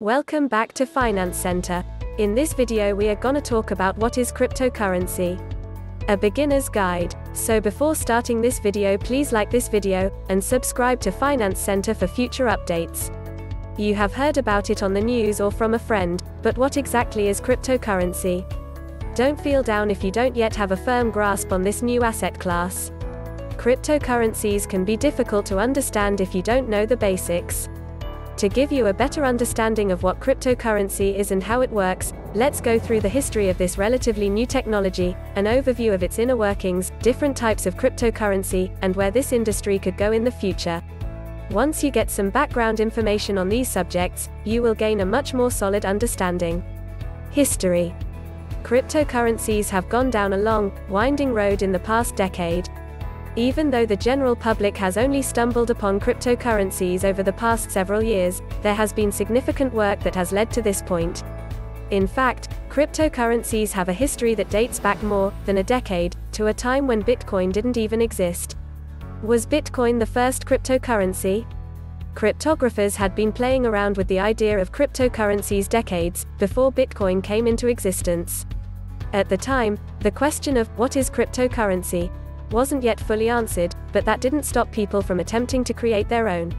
Welcome back to Finance Centre. In this video we are gonna talk about what is cryptocurrency. A beginner's guide. So before starting this video please like this video, and subscribe to Finance Centre for future updates. You have heard about it on the news or from a friend, but what exactly is cryptocurrency? Don't feel down if you don't yet have a firm grasp on this new asset class. Cryptocurrencies can be difficult to understand if you don't know the basics. To give you a better understanding of what cryptocurrency is and how it works, let's go through the history of this relatively new technology, an overview of its inner workings, different types of cryptocurrency, and where this industry could go in the future. Once you get some background information on these subjects, you will gain a much more solid understanding. History Cryptocurrencies have gone down a long, winding road in the past decade, even though the general public has only stumbled upon cryptocurrencies over the past several years, there has been significant work that has led to this point. In fact, cryptocurrencies have a history that dates back more than a decade, to a time when Bitcoin didn't even exist. Was Bitcoin the first cryptocurrency? Cryptographers had been playing around with the idea of cryptocurrencies decades before Bitcoin came into existence. At the time, the question of what is cryptocurrency wasn't yet fully answered, but that didn't stop people from attempting to create their own.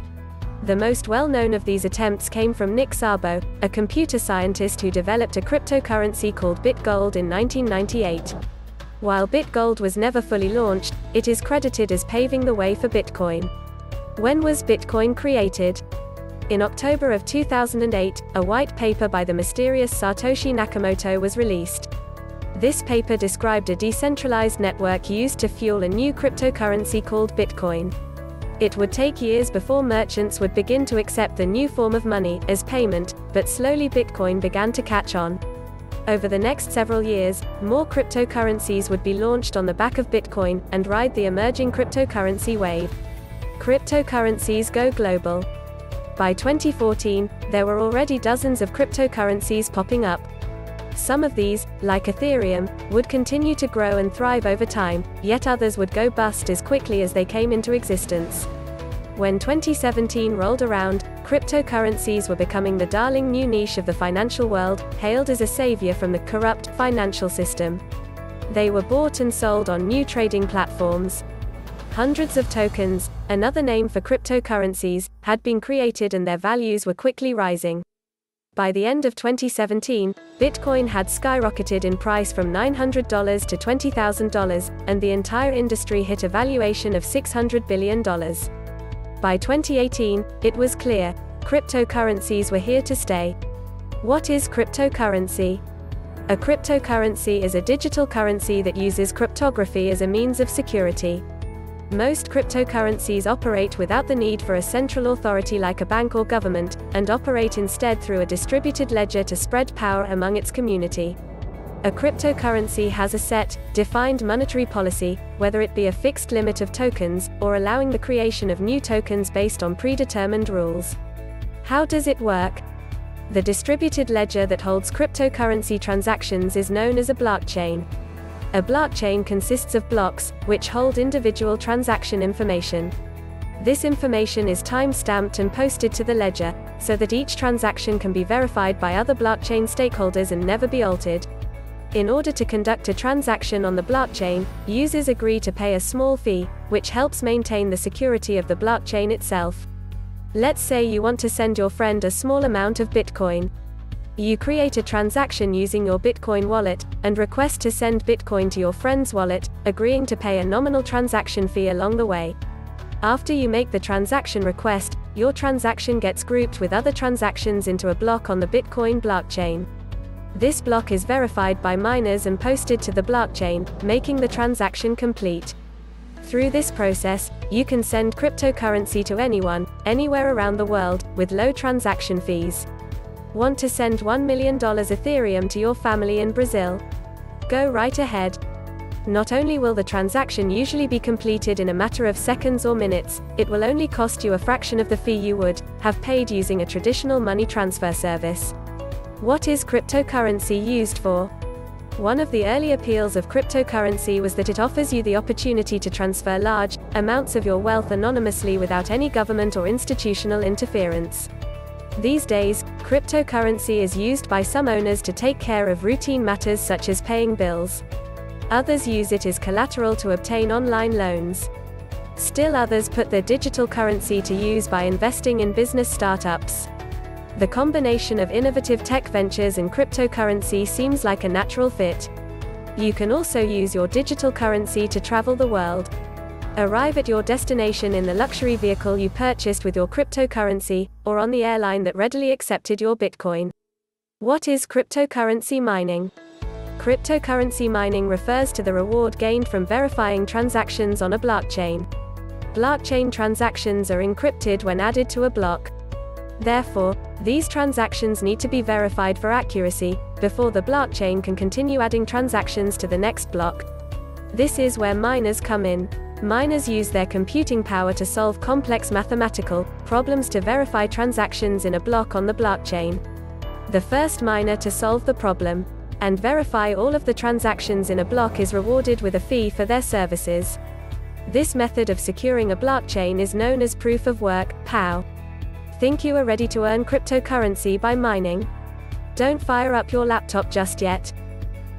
The most well known of these attempts came from Nick Szabo, a computer scientist who developed a cryptocurrency called BitGold in 1998. While BitGold was never fully launched, it is credited as paving the way for Bitcoin. When was Bitcoin created? In October of 2008, a white paper by the mysterious Satoshi Nakamoto was released. This paper described a decentralized network used to fuel a new cryptocurrency called Bitcoin. It would take years before merchants would begin to accept the new form of money as payment, but slowly Bitcoin began to catch on. Over the next several years, more cryptocurrencies would be launched on the back of Bitcoin and ride the emerging cryptocurrency wave. Cryptocurrencies go global. By 2014, there were already dozens of cryptocurrencies popping up. Some of these, like Ethereum, would continue to grow and thrive over time, yet others would go bust as quickly as they came into existence. When 2017 rolled around, cryptocurrencies were becoming the darling new niche of the financial world, hailed as a savior from the corrupt financial system. They were bought and sold on new trading platforms. Hundreds of tokens, another name for cryptocurrencies, had been created and their values were quickly rising. By the end of 2017, Bitcoin had skyrocketed in price from $900 to $20,000, and the entire industry hit a valuation of $600 billion. By 2018, it was clear cryptocurrencies were here to stay. What is cryptocurrency? A cryptocurrency is a digital currency that uses cryptography as a means of security. Most cryptocurrencies operate without the need for a central authority like a bank or government, and operate instead through a distributed ledger to spread power among its community. A cryptocurrency has a set, defined monetary policy, whether it be a fixed limit of tokens, or allowing the creation of new tokens based on predetermined rules. How does it work? The distributed ledger that holds cryptocurrency transactions is known as a blockchain. A blockchain consists of blocks, which hold individual transaction information. This information is time-stamped and posted to the ledger, so that each transaction can be verified by other blockchain stakeholders and never be altered. In order to conduct a transaction on the blockchain, users agree to pay a small fee, which helps maintain the security of the blockchain itself. Let's say you want to send your friend a small amount of Bitcoin. You create a transaction using your Bitcoin wallet, and request to send Bitcoin to your friend's wallet, agreeing to pay a nominal transaction fee along the way. After you make the transaction request, your transaction gets grouped with other transactions into a block on the Bitcoin blockchain. This block is verified by miners and posted to the blockchain, making the transaction complete. Through this process, you can send cryptocurrency to anyone, anywhere around the world, with low transaction fees. Want to send $1 million Ethereum to your family in Brazil? Go right ahead. Not only will the transaction usually be completed in a matter of seconds or minutes, it will only cost you a fraction of the fee you would have paid using a traditional money transfer service. What is cryptocurrency used for? One of the early appeals of cryptocurrency was that it offers you the opportunity to transfer large amounts of your wealth anonymously without any government or institutional interference. These days, Cryptocurrency is used by some owners to take care of routine matters such as paying bills. Others use it as collateral to obtain online loans. Still others put their digital currency to use by investing in business startups. The combination of innovative tech ventures and cryptocurrency seems like a natural fit. You can also use your digital currency to travel the world. Arrive at your destination in the luxury vehicle you purchased with your cryptocurrency, or on the airline that readily accepted your Bitcoin. What is cryptocurrency mining? Cryptocurrency mining refers to the reward gained from verifying transactions on a blockchain. Blockchain transactions are encrypted when added to a block. Therefore, these transactions need to be verified for accuracy, before the blockchain can continue adding transactions to the next block. This is where miners come in. Miners use their computing power to solve complex mathematical problems to verify transactions in a block on the blockchain. The first miner to solve the problem and verify all of the transactions in a block is rewarded with a fee for their services. This method of securing a blockchain is known as proof of work, POW. Think you are ready to earn cryptocurrency by mining? Don't fire up your laptop just yet.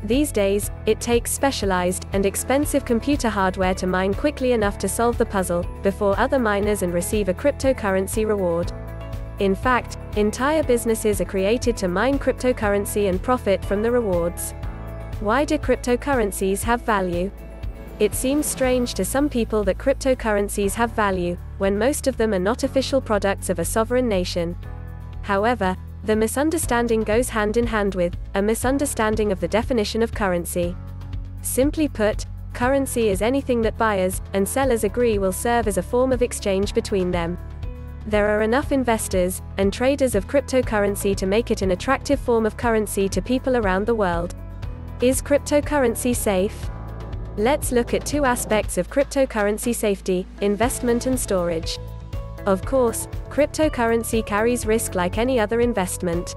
These days, it takes specialized and expensive computer hardware to mine quickly enough to solve the puzzle, before other miners and receive a cryptocurrency reward. In fact, entire businesses are created to mine cryptocurrency and profit from the rewards. Why do cryptocurrencies have value? It seems strange to some people that cryptocurrencies have value, when most of them are not official products of a sovereign nation. However, the misunderstanding goes hand in hand with a misunderstanding of the definition of currency. Simply put, currency is anything that buyers and sellers agree will serve as a form of exchange between them. There are enough investors and traders of cryptocurrency to make it an attractive form of currency to people around the world. Is cryptocurrency safe? Let's look at two aspects of cryptocurrency safety investment and storage. Of course, cryptocurrency carries risk like any other investment.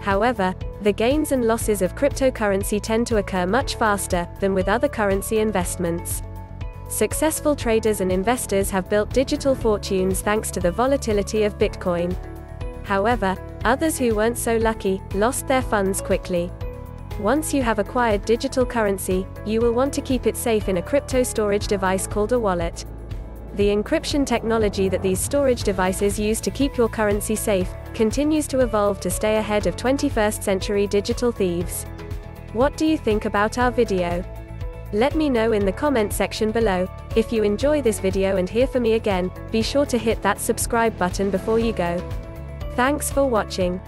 However, the gains and losses of cryptocurrency tend to occur much faster than with other currency investments. Successful traders and investors have built digital fortunes thanks to the volatility of Bitcoin. However, others who weren't so lucky lost their funds quickly. Once you have acquired digital currency, you will want to keep it safe in a crypto storage device called a wallet. The encryption technology that these storage devices use to keep your currency safe continues to evolve to stay ahead of 21st century digital thieves. What do you think about our video? Let me know in the comment section below. If you enjoy this video and hear from me again, be sure to hit that subscribe button before you go. Thanks for watching.